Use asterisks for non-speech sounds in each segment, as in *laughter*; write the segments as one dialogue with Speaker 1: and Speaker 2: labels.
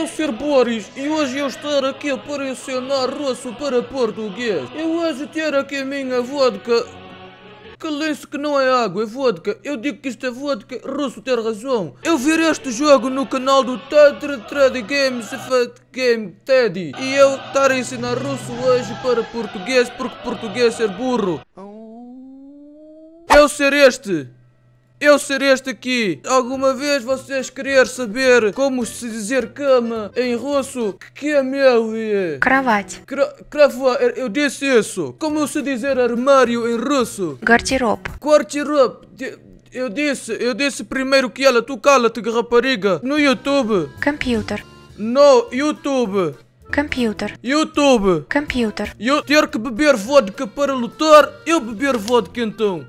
Speaker 1: eu ser Boris e hoje eu estar aqui para ensinar russo para português. Eu hoje ter aqui a minha vodka. Calem-se que não é água, é vodka. Eu digo que isto é vodka, russo tem razão. Eu vi este jogo no canal do Tatra Trade Games Game Teddy. E eu estar a ensinar russo hoje para português porque português é burro. Eu ser este Eu ser este aqui. Alguma vez vocês querer saber como se dizer cama em russo? Que é meu? é?
Speaker 2: Кровать.
Speaker 1: Cra cravo, eu disse isso. Como se dizer armário em russo?
Speaker 2: Гардероб.
Speaker 1: Quartirop. Eu disse, eu disse primeiro que ela, tu cala-te, rapariga. No YouTube.
Speaker 2: Компьютер.
Speaker 1: No YouTube.
Speaker 2: Компьютер.
Speaker 1: YouTube.
Speaker 2: Компьютер.
Speaker 1: Eu ter que beber vodka para lutar, eu beber vodka então.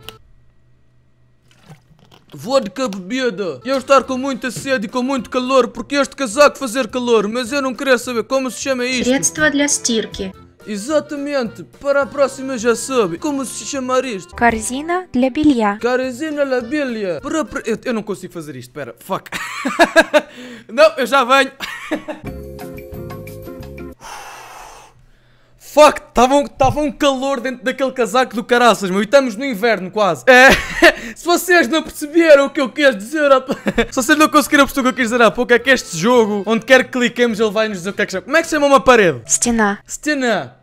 Speaker 1: Vodka bebida. Eu estar com muita sede e com muito calor porque este casaco fazer calor, mas eu não queria saber como se chama isto.
Speaker 3: Средство для стирки.
Speaker 1: Exatamente, para a próxima já sabe. Como se chamar isto?
Speaker 2: Корзина для белья.
Speaker 1: Carizina labilia. Para, para- eu, eu não consigo fazer isto, pera. Fuck. *laughs* não, eu já venho. *laughs* Fuck, estava um, tava um calor dentro daquele casaco do caraças, meu, e estamos no inverno quase. É, *laughs* Se vocês não perceberam o que eu quero dizer, há... se vocês não conseguiram perceber o que eu quis dizer há pouco, é que este jogo, onde quer que cliquemos, ele vai nos dizer o que é que chama. Como é que chama uma parede?
Speaker 2: Stena.
Speaker 1: Stena.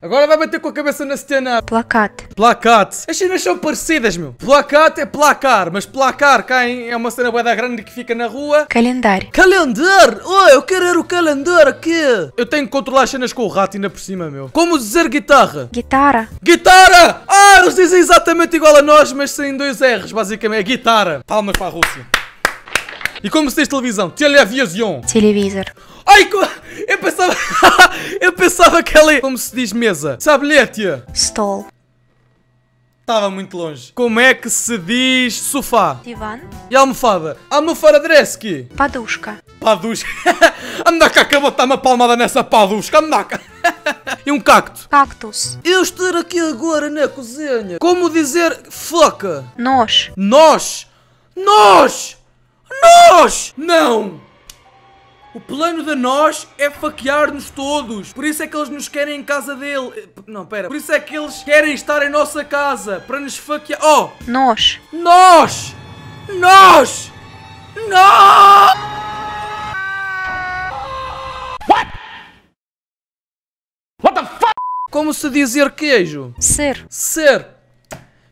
Speaker 1: Agora vai bater com a cabeça na cena.
Speaker 2: Placate.
Speaker 1: Placate. As cenas são parecidas, meu. Placate é placar, mas placar cá em, é uma cena boeda grande que fica na rua.
Speaker 2: Calendário.
Speaker 1: Calendário? Oh, eu quero ir o calendário aqui. Eu tenho que controlar as cenas com o rato ainda por cima, meu. Como dizer guitarra?
Speaker 2: Guitarra.
Speaker 1: Guitarra! Ah, eles dizem exatamente igual a nós, mas sem dois R's, basicamente. É guitarra. Palmas para a Rússia. E como se diz televisão? Televisão.
Speaker 2: Televisor.
Speaker 1: Ai, eu pensava... *laughs* eu pensava que ela... Como se diz mesa? Sabe
Speaker 2: ler. Stall.
Speaker 1: Estava muito longe. Como é que se diz sofá?
Speaker 2: Divan.
Speaker 1: E almofada? Almofadreski.
Speaker 2: Padushka.
Speaker 1: Padushka. Anda cá que eu vou dar uma palmada nessa padushka. Anda cá. *laughs* e um cacto.
Speaker 2: Cactus.
Speaker 1: Eu estar aqui agora na cozinha. Como dizer foca?
Speaker 2: Nós.
Speaker 1: Nós. Nós. Nós. Não. O plano da nós é faquear-nos todos. Por isso é que eles nos querem em casa dele. Eh, não, pera. Por isso é que eles querem estar em nossa casa. Para nos faquear. Oh!
Speaker 2: Nós!
Speaker 1: Nós! Nós! Nós! What? What the f***? Como se dizer queijo?
Speaker 2: Ser.
Speaker 1: Ser.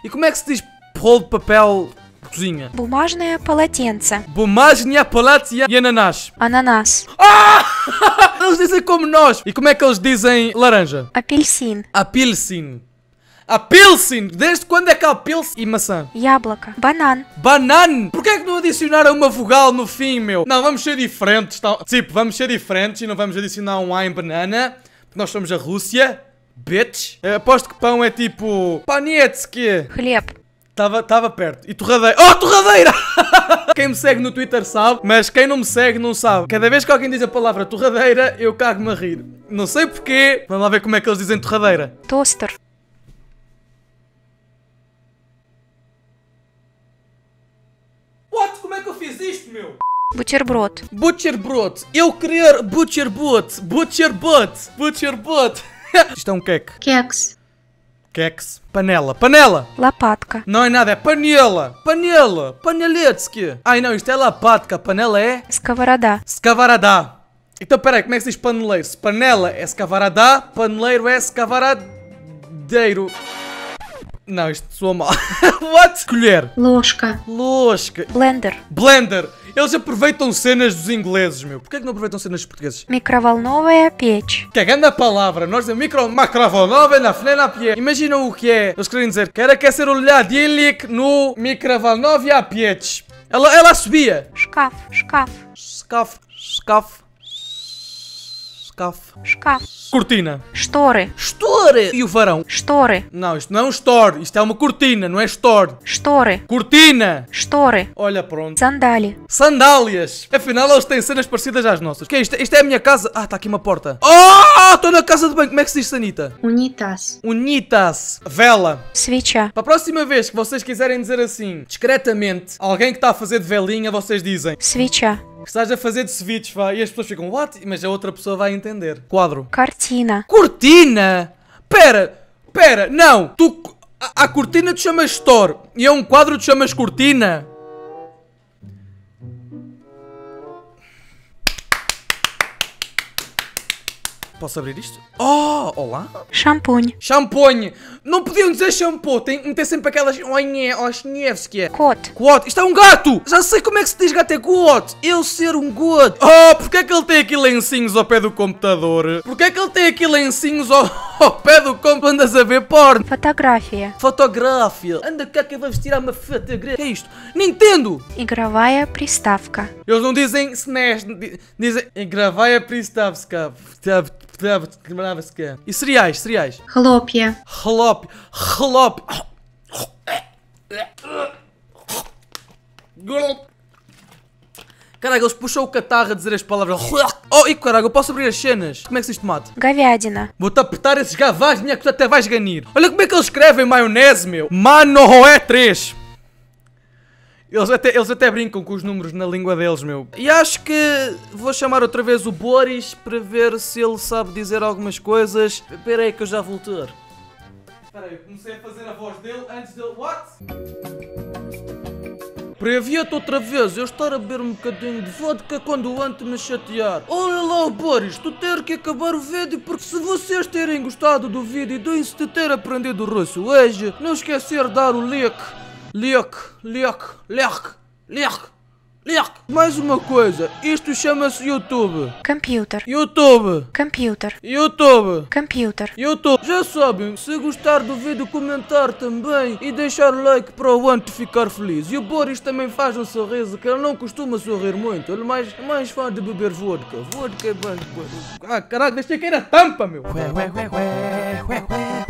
Speaker 1: E como é que se diz rolo de papel cozinha?
Speaker 2: Бумажное полотенце.
Speaker 1: Bumagem, palatia e ananás.
Speaker 2: Ананас.
Speaker 1: Eles dizem como nós. E como é que eles dizem laranja?
Speaker 2: Апельсин.
Speaker 1: Apilsin. Apilsin. Desde quando é que há pilsin e maçã?
Speaker 2: Яблоко. Банан.
Speaker 1: Banana! Porquê é que não adicionaram uma vogal no fim, meu? Não, vamos ser diferentes. Tá? Tipo, vamos ser diferentes e não vamos adicionar um A em banana. Porque nós somos a Rússia. Bitch. Eu aposto que pão é tipo... Panetsky.
Speaker 2: Хлеб.
Speaker 1: Estava tava perto. E torradeira. Oh, torradeira! *laughs* quem me segue no Twitter sabe, mas quem não me segue não sabe. Cada vez que alguém diz a palavra torradeira, eu cago-me a rir. Não sei porquê. Vamos lá ver como é que eles dizem torradeira.
Speaker 2: Toaster.
Speaker 1: What? Como é que eu fiz isto, meu? Butcherbrot. Butcherbrot. Eu querer butcherbot. Butcherbot. Butcherbot. *laughs* Isto é um queque.
Speaker 3: Queques.
Speaker 1: Kex. Panela. Panela.
Speaker 2: Лопатка.
Speaker 1: Não é nada, é panela. Panela. Paneletsky. Ai não, isto é lapatka. Panela é
Speaker 2: Сковорода.
Speaker 1: Scavaradá. Então peraí, como é que se diz paneleiro? Se panela é scavaradá, paneleiro é scavaradeiro. Não, isto soa mal. *laughs* What? Colher.
Speaker 3: Ложка.
Speaker 1: Losca.
Speaker 2: Блендер.
Speaker 1: Blender. Eles aproveitam cenas dos ingleses, meu. Porquê é que não aproveitam cenas dos portugueses?
Speaker 2: Microvalnova é a pieche.
Speaker 1: Que é grande a palavra. Nós temos micro... Macrovalnova é na flena pieche. Imaginam o que é. Eles querem dizer, quero é querer é ser olhado no microvalnova a pieche. Ela, ela subia.
Speaker 2: Escafo, escafo.
Speaker 1: Escafo, escafo. Escafe.
Speaker 2: Escafe.
Speaker 1: Cortina.
Speaker 2: Store.
Speaker 1: Store. E o varão?
Speaker 2: Store.
Speaker 1: Não, isto não é um store. Isto é uma cortina, não é store.
Speaker 2: Store.
Speaker 1: Cortina.
Speaker 2: Store.
Speaker 1: Olha, pronto.
Speaker 2: Sandália.
Speaker 1: Sandálias. Afinal, eles têm cenas parecidas às nossas. O que é isto? Isto é a minha casa. Ah, está aqui uma porta. Ah, oh, estou na casa de banho. Como é que se diz sanita?
Speaker 3: Unitas.
Speaker 1: Unitas. Vela.
Speaker 2: Svicha.
Speaker 1: Para a próxima vez que vocês quiserem dizer assim, discretamente, alguém que está a fazer de velinha, vocês dizem.
Speaker 2: Svicha.
Speaker 1: Estás a fazer de ceviches, vá. E as pessoas ficam, what? Mas a outra pessoa vai entender. Quadro.
Speaker 2: Cortina.
Speaker 1: Cortina? Pera, pera, não. Tu, a, a cortina te chamas store e é um quadro te chamas cortina. Posso abrir isto? Oh, olá!
Speaker 2: Шампунь.
Speaker 1: Champonhe! Não podiam dizer shampoo, tem que meter sempre aquelas. Oinhe, Osnievski.
Speaker 2: Кот.
Speaker 1: Quot, isto é um gato! Já sei como é que se diz gato é quot! Eu ser um god! Oh, porque é que ele tem aqui lencinhos ao pé do computador? Porque é que ele tem aqui lencinhos ao, *laughs* ao pé do computador? Andas a ver porno?
Speaker 2: Фотография.
Speaker 1: Fotográfia! Anda cá que vamos tirar uma fotografia. Que é isto? Nintendo!
Speaker 2: Игровая приставка.
Speaker 1: Eles não dizem SNES, di- dizem Gravaia Demorava-se que E cereais, cereais.
Speaker 3: Relópia.
Speaker 1: Relópia. Relópia. Caraca, eles puxou o catarro a dizer as palavras. Oh, e caraca, eu posso abrir as cenas. Como é que se diz tomate?
Speaker 2: Gaviadina.
Speaker 1: Vou-te apertar esses gavais minha que tu até vais ganir. Olha como é que eles escrevem maionese, meu. Mano, é 3. Eles até, eles até brincam com os números na língua deles, meu. E acho que vou chamar outra vez o Boris para ver se ele sabe dizer algumas coisas. Espera aí que eu já vou ter. Espera aí, comecei a fazer a voz dele antes dele... What? Previa-te outra vez eu estar a beber um bocadinho de vodka quando ando me chatear. Olha lá o Boris, tu ter que acabar o vídeo porque se vocês terem gostado do vídeo e de de ter aprendido russo hoje, não esquecer de dar o like. Leak, leak, leak, leak. Leak. Mais uma coisa, isto chama-se YouTube.
Speaker 2: Computer.
Speaker 1: YouTube.
Speaker 2: Computer.
Speaker 1: YouTube.
Speaker 2: Computer.
Speaker 1: YouTube. Já sabem, se gostar do vídeo, comentar também e deixar like para o Ante ficar feliz. E o Boris também faz um sorriso que ele não costuma sorrir muito. Ele mais, mais fã de beber vodka. Vodka é bem. Ah, caraca, deixei aqui na tampa, meu.
Speaker 4: Ué, ué, ué, ué, ué, ué.